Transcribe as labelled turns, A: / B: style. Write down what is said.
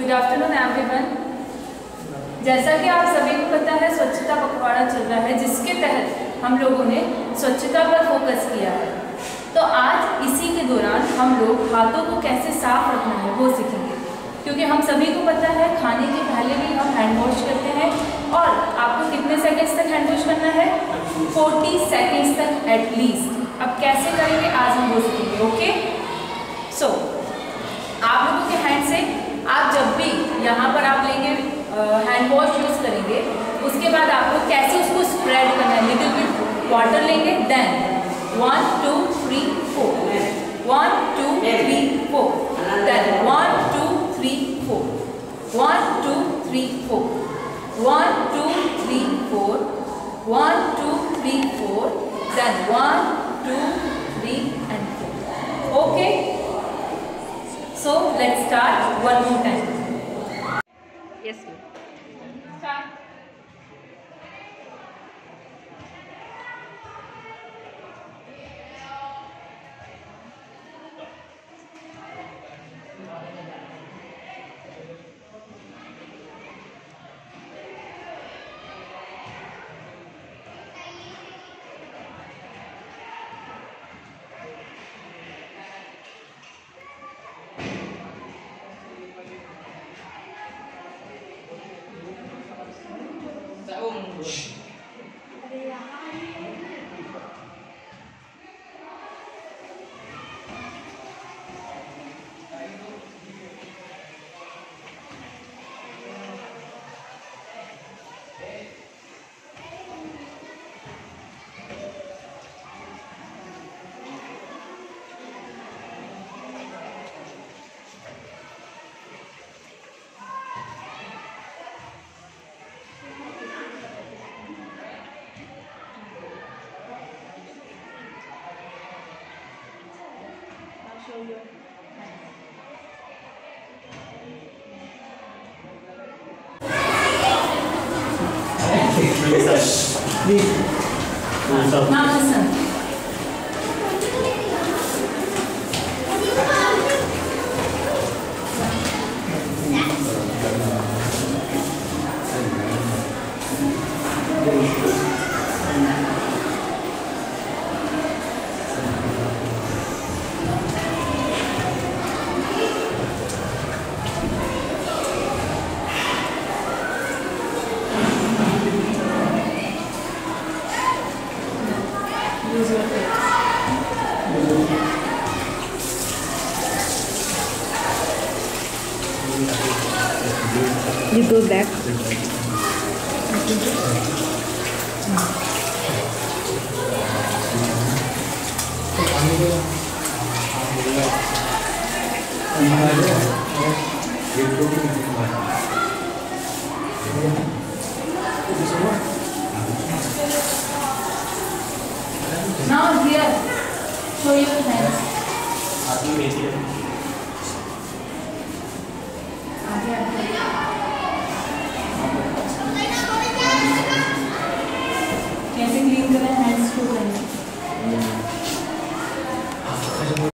A: Good afternoon everyone जैसा कि आप सभी को पता है स्वच्छता पखवाड़ा चल रहा है जिसके तहत हम लोगों ने स्वच्छता पर फोकस किया है। तो आज इसी के दौरान हम लोग हाथों को कैसे साफ़ रखना है वो सीखेंगे। क्योंकि हम सभी को पता है खाने के पहले भी हम हैंड वॉश करते हैं और आपको कितने सेकेंड्स तक हैंड वॉश करना है? 40 सेकेंड्स तक एटलीस्ट अब कैसे करेंगे आज हम वो सीखेंगे ओके सो so, आप लोगों के हैंड से आप जब भी यहाँ पर आप लेंगे हैंड वॉश यूज़ करेंगे बाद आपको कैसे उसको स्प्रेड करना है? लिटिल बिट वाटर लेंगे then one two three four one two three four then one two three four one two three four one two three four one two three four then one two three and four okay So, let's start one more time. sơ vô Đi. Nào, listen. Thank you.
B: You go back.
A: Now here, show your hands. Yeah.